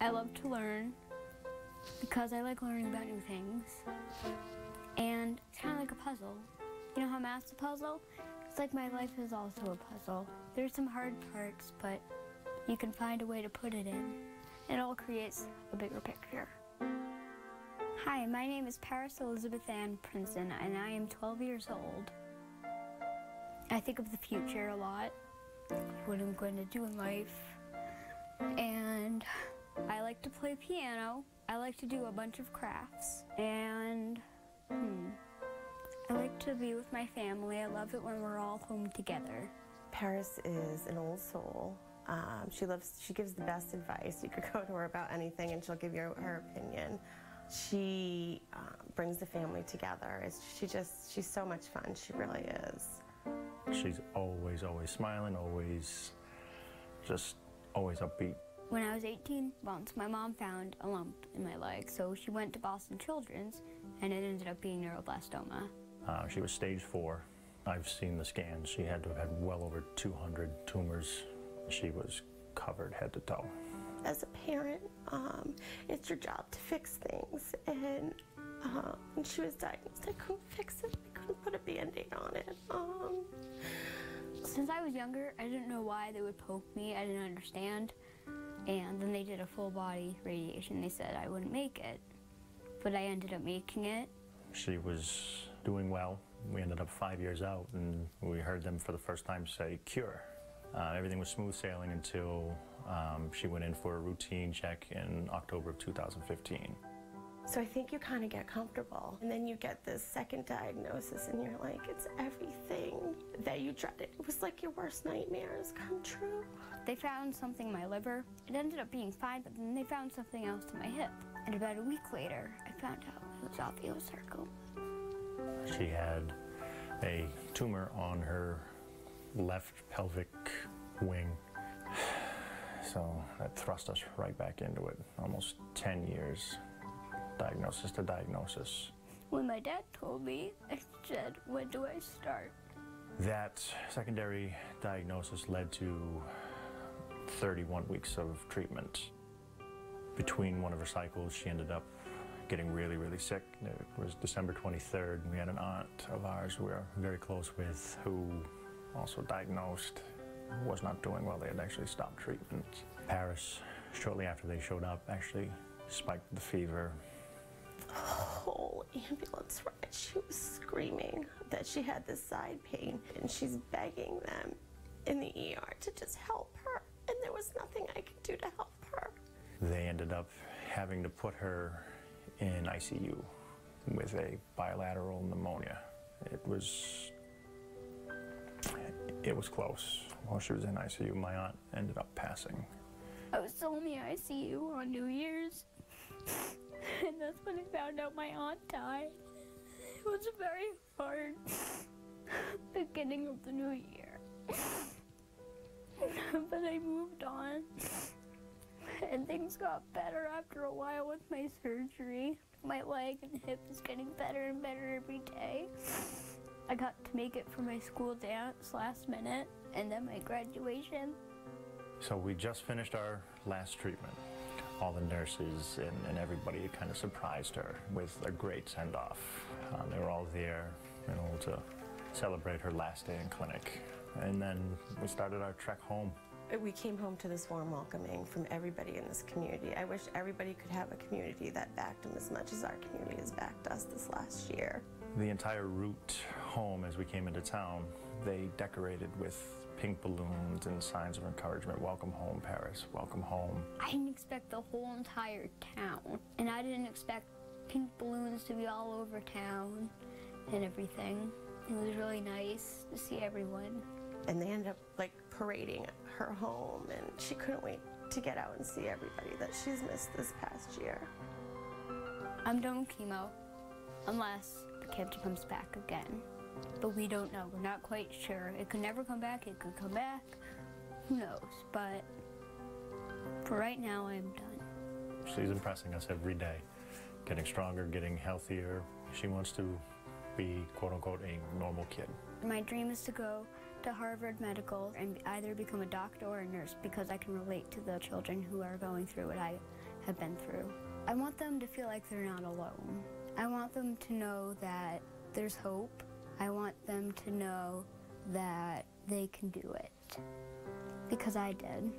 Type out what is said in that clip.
I love to learn because I like learning about new things. And it's kind of like a puzzle. You know how math's a puzzle? It's like my life is also a puzzle. There's some hard parts, but you can find a way to put it in. It all creates a bigger picture. Hi, my name is Paris Elizabeth Ann Prinsen, and I am 12 years old. I think of the future a lot, what I'm going to do in life, and play piano. I like to do a bunch of crafts, and hmm, I like to be with my family. I love it when we're all home together. Paris is an old soul. Um, she loves. She gives the best advice. You could go to her about anything, and she'll give you her opinion. She uh, brings the family together. It's, she just. She's so much fun. She really is. She's always, always smiling. Always, just always upbeat. When I was 18 months, my mom found a lump in my leg, so she went to Boston Children's, and it ended up being neuroblastoma. Uh, she was stage four. I've seen the scans. She had to have had well over 200 tumors. She was covered head to toe. As a parent, um, it's your job to fix things. And uh, when she was diagnosed, I couldn't fix it. I couldn't put a band-aid on it. Um, Since I was younger, I didn't know why they would poke me. I didn't understand. They did a full body radiation. They said I wouldn't make it, but I ended up making it. She was doing well. We ended up five years out, and we heard them for the first time say cure. Uh, everything was smooth sailing until um, she went in for a routine check in October of 2015. So I think you kind of get comfortable. And then you get this second diagnosis, and you're like, it's everything that you dreaded. It was like your worst nightmares come true. They found something in my liver. It ended up being fine, but then they found something else in my hip. And about a week later, I found out it was osteosarcoma. She had a tumor on her left pelvic wing. So that thrust us right back into it. Almost 10 years, diagnosis to diagnosis. When my dad told me, I said, when do I start? That secondary diagnosis led to 31 weeks of treatment. Between one of her cycles, she ended up getting really, really sick. It was December 23rd. We had an aunt of ours we were very close with who also diagnosed was not doing well. They had actually stopped treatment. Paris, shortly after they showed up, actually spiked the fever. Whole ambulance ride, she was screaming that she had this side pain, and she's begging them in the ER to just help her. And there was nothing I could do to help her. They ended up having to put her in ICU with a bilateral pneumonia. It was it was close. While she was in ICU, my aunt ended up passing. I was still in the ICU on New Year's. and that's when I found out my aunt died. It was a very hard beginning of the new year. but I moved on. And things got better after a while with my surgery. My leg and hip is getting better and better every day. I got to make it for my school dance last minute and then my graduation. So we just finished our last treatment. All the nurses and, and everybody kind of surprised her with a great send-off. Um, they were all there, you know, to celebrate her last day in clinic. And then we started our trek home. We came home to this warm welcoming from everybody in this community. I wish everybody could have a community that backed them as much as our community has backed us this last year. The entire route home as we came into town, they decorated with pink balloons and signs of encouragement. Welcome home, Paris. Welcome home. I didn't expect the whole entire town. And I didn't expect pink balloons to be all over town and everything. It was really nice to see everyone. And they ended up like parading her home, and she couldn't wait to get out and see everybody that she's missed this past year. I'm done with chemo, unless the cancer comes back again. But we don't know. We're not quite sure. It could never come back. It could come back. Who knows? But for right now, I'm done. She's impressing us every day, getting stronger, getting healthier. She wants to be, quote unquote, a normal kid. My dream is to go to Harvard Medical and either become a doctor or a nurse because I can relate to the children who are going through what I have been through. I want them to feel like they're not alone. I want them to know that there's hope. I want them to know that they can do it. Because I did.